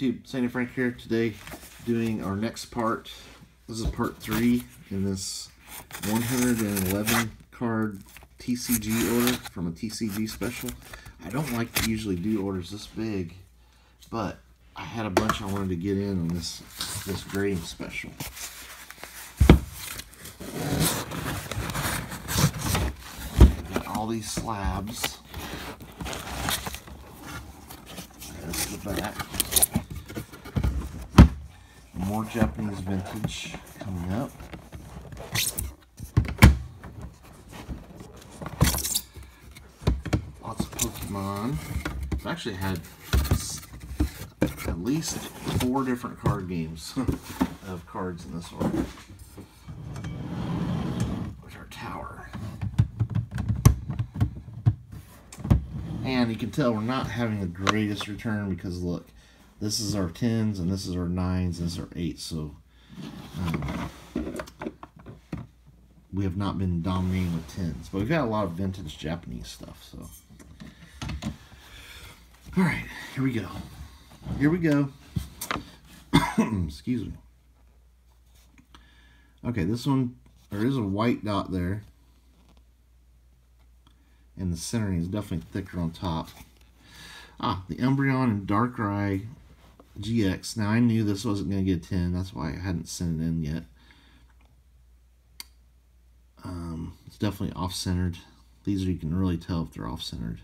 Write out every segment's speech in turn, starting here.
YouTube, Sandy Frank here today doing our next part. This is part 3 in this 111 card TCG order from a TCG special. I don't like to usually do orders this big, but I had a bunch I wanted to get in on this, this grading special. Got all these slabs. There's the back. More Japanese vintage coming up. Lots of Pokemon. I've actually had at least four different card games hmm. of cards in this order. There's our tower. And you can tell we're not having the greatest return because look, this is our 10s and this is our 9s and this is our 8s. So um, we have not been dominating with 10s. But we've got a lot of vintage Japanese stuff. So, All right, here we go. Here we go. Excuse me. Okay, this one, there is a white dot there. And the centering is definitely thicker on top. Ah, the Umbreon and Darkrai GX. Now, I knew this wasn't going to get 10. That's why I hadn't sent it in yet. Um, it's definitely off-centered. These are, you can really tell if they're off-centered.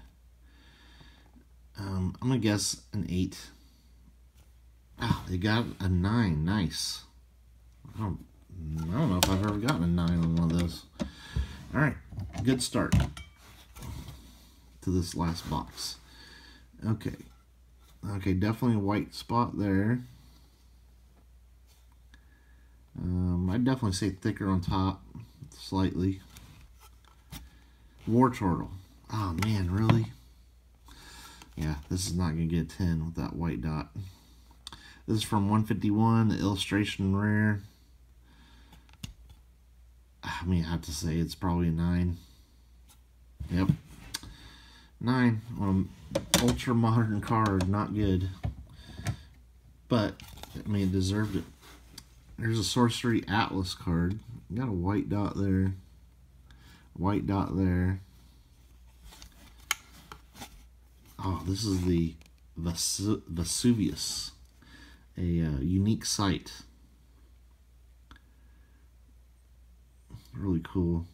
Um, I'm going to guess an 8. Ah, they got a 9. Nice. I don't, I don't know if I've ever gotten a 9 on one of those. Alright, good start to this last box. Okay. Okay, definitely a white spot there. Um, I'd definitely say thicker on top, slightly. Wartortle. Oh man, really? Yeah, this is not going to get a 10 with that white dot. This is from 151, the illustration rare. I mean, I have to say it's probably a 9. Yep. 9 on an ultra modern card, not good. But, I mean, it deserved it. There's a Sorcery Atlas card. Got a white dot there. White dot there. Oh, this is the Vesu Vesuvius. A uh, unique site. Really cool.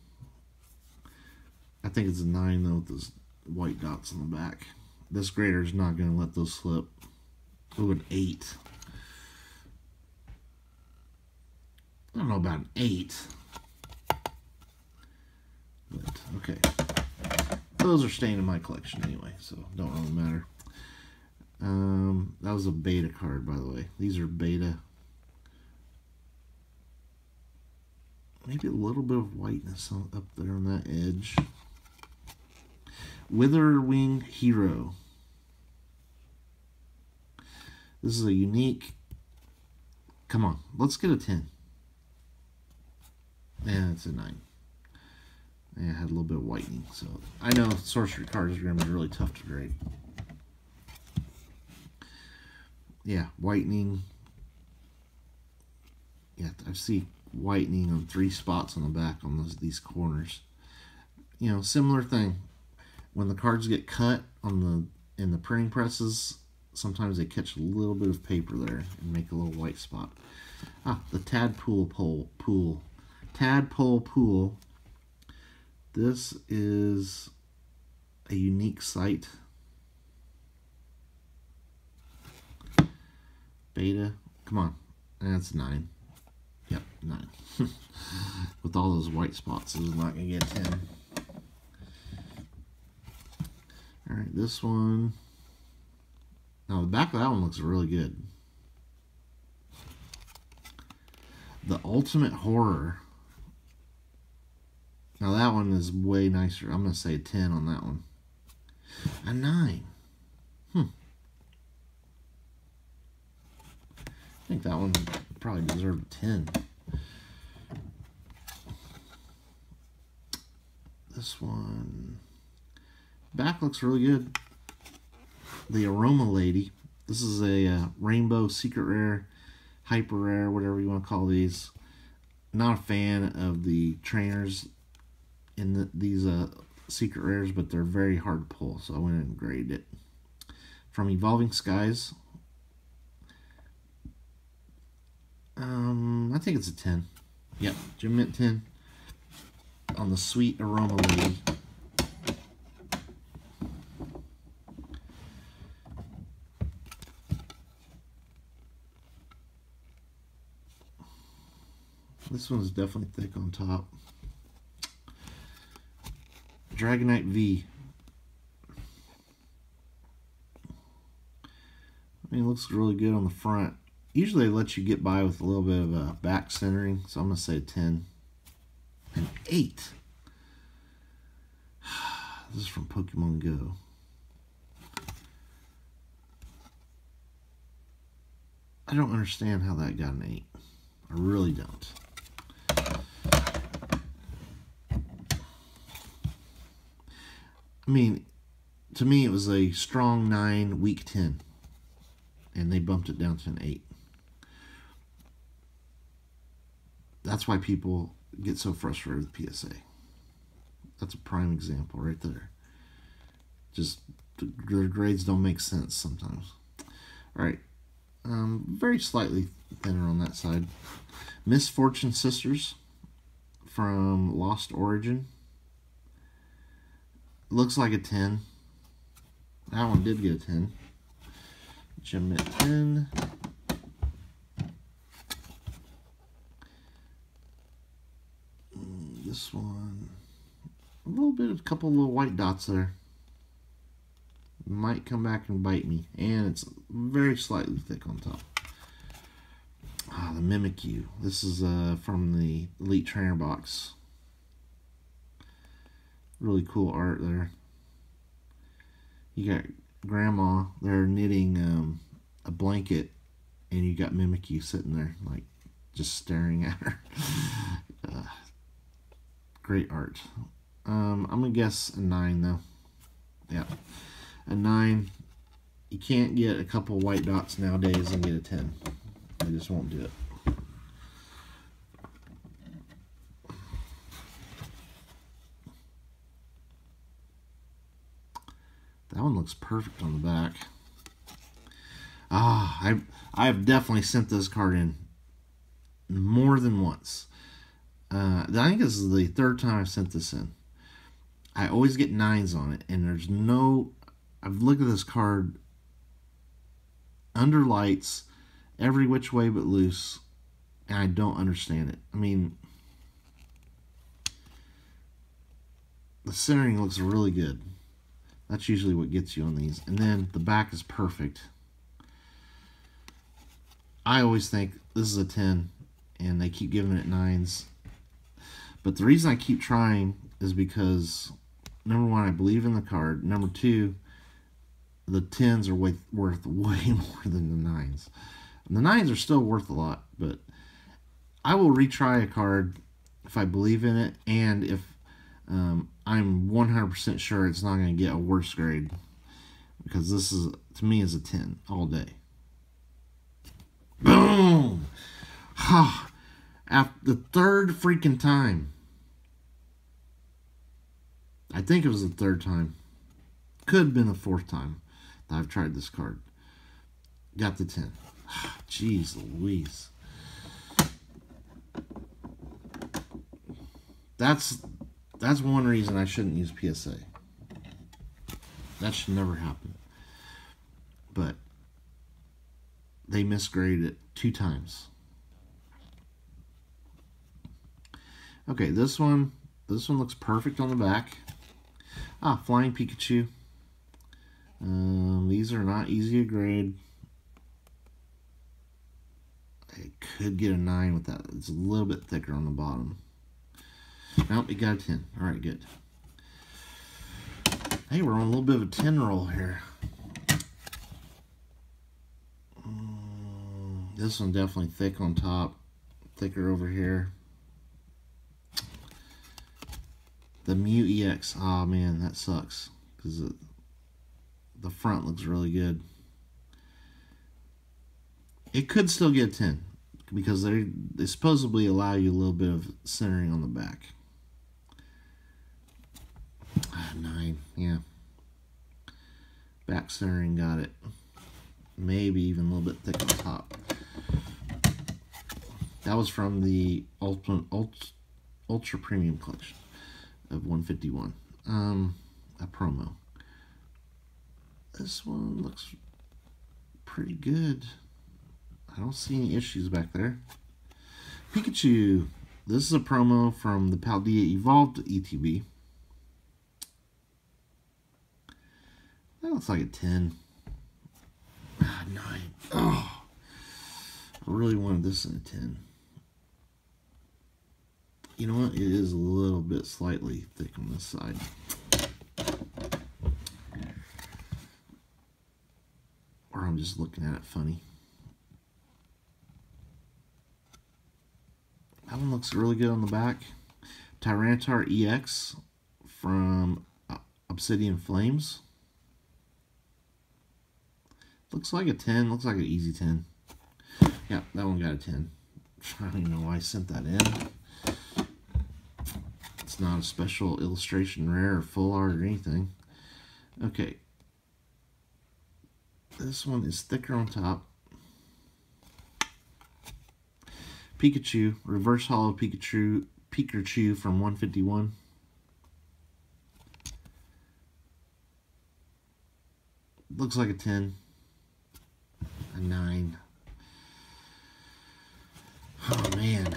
I think it's a 9 though with those white dots on the back. This grader is not going to let those slip. Ooh, an 8. I don't know about an 8. But, okay. Those are staying in my collection anyway, so don't really matter. Um, that was a beta card, by the way. These are beta. Maybe a little bit of whiteness up there on that edge. Witherwing Hero. This is a unique... Come on, let's get a 10. Yeah, it's a 9. Yeah, it had a little bit of whitening, so... I know sorcery cards are going to be really tough to grade. Yeah, whitening. Yeah, I see whitening on three spots on the back on those these corners. You know, similar thing when the cards get cut on the in the printing presses, sometimes they catch a little bit of paper there and make a little white spot. Ah, the tadpole pole pool. Tadpole pool. This is a unique site. Beta. Come on. That's nine. Yep, nine. With all those white spots, is not to get 10. Alright, this one. Now, the back of that one looks really good. The Ultimate Horror. Now, that one is way nicer. I'm going to say a 10 on that one. A 9. Hmm. I think that one probably deserved a 10. This one... Back looks really good. The Aroma Lady. This is a uh, rainbow secret rare, hyper rare, whatever you want to call these. Not a fan of the trainers in the, these uh, secret rares, but they're very hard to pull, so I went and graded it. From Evolving Skies, um, I think it's a 10. Yep, Gem Mint 10 on the Sweet Aroma Lady. This one's definitely thick on top. Dragonite V. I mean, it looks really good on the front. Usually let you get by with a little bit of a back centering, so I'm going to say 10. An 8. This is from Pokemon Go. I don't understand how that got an 8. I really don't. I mean, to me, it was a strong 9, weak 10. And they bumped it down to an 8. That's why people get so frustrated with PSA. That's a prime example right there. Just the grades don't make sense sometimes. All right, um, very slightly thinner on that side. Misfortune Sisters from Lost Origin. Looks like a 10. That one did get a 10. Gem at 10. Mm, this one, a little bit, a couple little white dots there. Might come back and bite me. And it's very slightly thick on top. Ah, the Mimikyu. This is uh, from the Elite Trainer box. Really cool art there. You got Grandma there knitting um, a blanket, and you got Mimikyu sitting there, like, just staring at her. uh, great art. Um, I'm going to guess a 9, though. Yeah. A 9. You can't get a couple white dots nowadays and get a 10. I just won't do it. That one looks perfect on the back. Ah, I I have definitely sent this card in more than once. Uh, I think this is the third time I've sent this in. I always get nines on it, and there's no. I've looked at this card under lights, every which way but loose, and I don't understand it. I mean, the centering looks really good. That's usually what gets you on these. And then the back is perfect. I always think this is a 10, and they keep giving it 9s. But the reason I keep trying is because, number one, I believe in the card. Number two, the 10s are way, worth way more than the 9s. And the 9s are still worth a lot, but I will retry a card if I believe in it and if um, I'm 100% sure it's not going to get a worse grade because this is, to me, is a 10 all day. Boom! Ha! After the third freaking time. I think it was the third time. Could have been the fourth time that I've tried this card. Got the 10. Jeez Louise. That's that's one reason I shouldn't use PSA. That should never happen. But they misgraded it two times. Okay, this one, this one looks perfect on the back. Ah, Flying Pikachu. Um, these are not easy to grade. I could get a 9 with that. It's a little bit thicker on the bottom. Nope, you got a 10. All right, good. Hey, we're on a little bit of a 10 roll here. Mm, this one definitely thick on top, thicker over here. The Mew EX, oh man, that sucks because the front looks really good. it could still get a 10 because they they supposedly allow you a little bit of centering on the back. Ah, nine, yeah. Back centering got it. Maybe even a little bit thick on top. That was from the Ultra, Ultra, Ultra Premium Collection of 151. Um, a promo. This one looks pretty good. I don't see any issues back there. Pikachu. This is a promo from the Paldea Evolved ETB. That looks like a 10. Ah, 9. Oh, I really wanted this in a 10. You know what? It is a little bit slightly thick on this side. Or I'm just looking at it funny. That one looks really good on the back. Tyranitar EX from uh, Obsidian Flames. Looks like a 10. Looks like an easy 10. Yeah, that one got a 10. I don't even know why I sent that in. It's not a special illustration rare or full art or anything. Okay. This one is thicker on top. Pikachu, Reverse Holo Pikachu, Pikachu from 151. Looks like a 10. 9. Oh, man.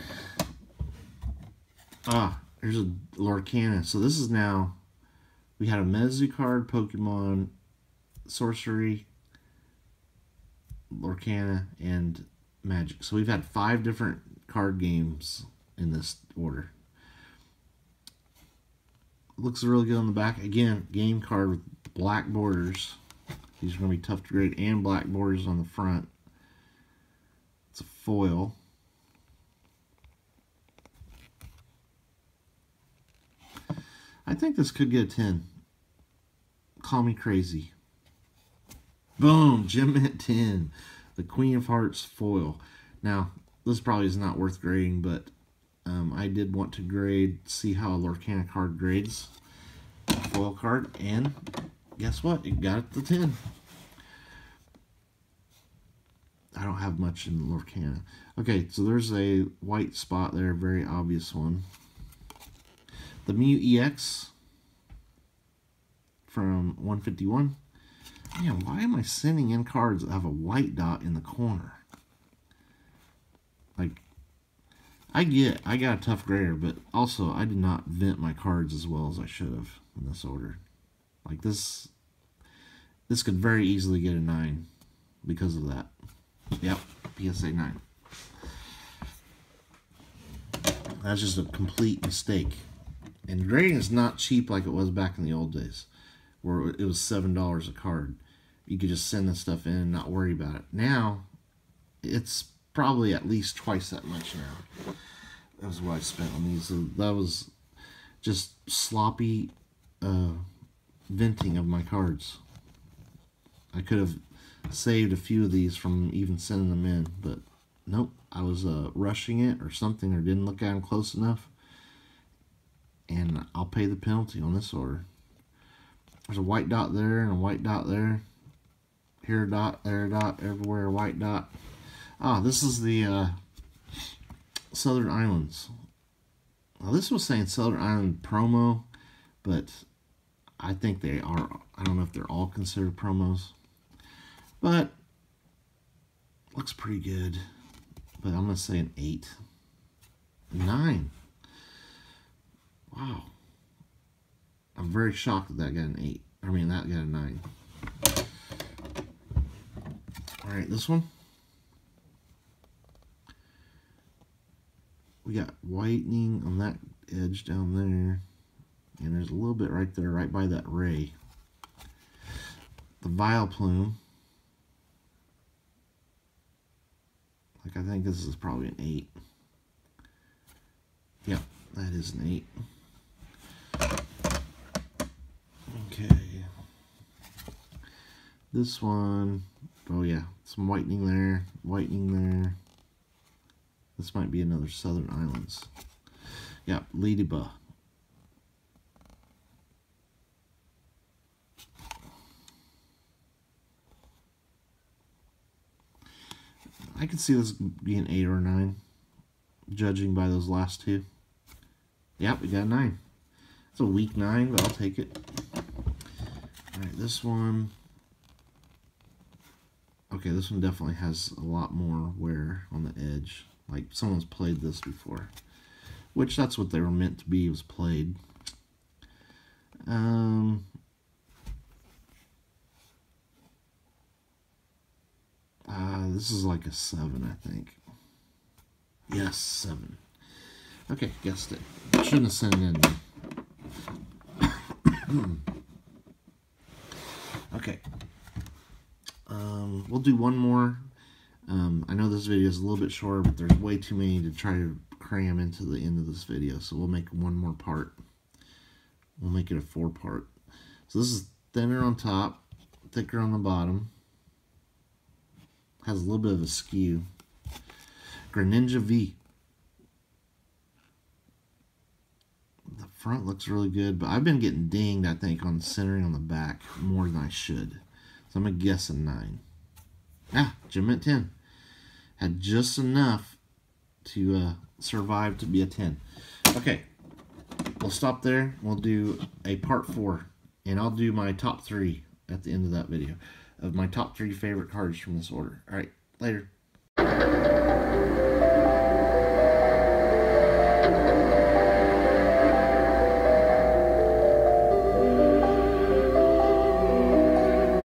Ah, there's a Lorcana. So this is now, we had a MetaZoo card, Pokemon, Sorcery, Lorcana, and Magic. So we've had five different card games in this order. Looks really good on the back. Again, game card with black borders. These are going to be tough to grade and black borders on the front. It's a foil. I think this could get a 10. Call me crazy. Boom, Gem Mint 10. The Queen of Hearts foil. Now, this probably is not worth grading, but um, I did want to grade, see how a Lorcana card grades. Foil card, and guess what? You got it to 10. I don't have much in Lorcana. Okay, so there's a white spot there, very obvious one. The Mew EX from 151. Man, why am I sending in cards that have a white dot in the corner? Like, I get, I got a tough grader, but also I did not vent my cards as well as I should have in this order. Like this, this could very easily get a 9 because of that. Yep, PSA 9. That's just a complete mistake. And grading is not cheap like it was back in the old days, where it was $7 a card. You could just send this stuff in and not worry about it. Now, it's probably at least twice that much now. That was what I spent on these. So that was just sloppy uh, venting of my cards. I could have saved a few of these from even sending them in, but nope. I was uh, rushing it or something or didn't look at them close enough. And I'll pay the penalty on this order. There's a white dot there and a white dot there. Here a dot, there a dot, everywhere a white dot. Ah, this is the uh, Southern Islands. Now, this was saying Southern Island promo, but I think they are. I don't know if they're all considered promos, but looks pretty good. But I'm gonna say an eight, nine. Wow, I'm very shocked that that got an eight. I mean, that got a nine. All right, this one. we got whitening on that edge down there. And there's a little bit right there, right by that ray. The Vileplume. Like, I think this is probably an 8. Yep, that is an 8. Okay. This one, Oh yeah, some whitening there, whitening there. This might be another Southern Islands. Yeah, Ladybug. I could see this being 8 or 9, judging by those last two. Yep, we got 9. It's a weak 9, but I'll take it. Alright, this one... Okay, this one definitely has a lot more wear on the edge. Like, someone's played this before. Which, that's what they were meant to be, was played. Um, Uh, this is like a 7, I think. Yes, 7. Okay, guessed it. Shouldn't have sent it in. okay. Um, we'll do one more. Um, I know this video is a little bit short, but there's way too many to try to cram into the end of this video. So we'll make one more part. We'll make it a four part. So this is thinner on top, thicker on the bottom has a little bit of a skew. Greninja V. The front looks really good, but I've been getting dinged, I think, on centering on the back more than I should. So I'm going to guess a 9. Ah, Gem Mint 10. Had just enough to uh, survive to be a 10. Okay, we'll stop there. We'll do a part 4, and I'll do my top 3 at the end of that video of my top three favorite cards from this order. All right, later.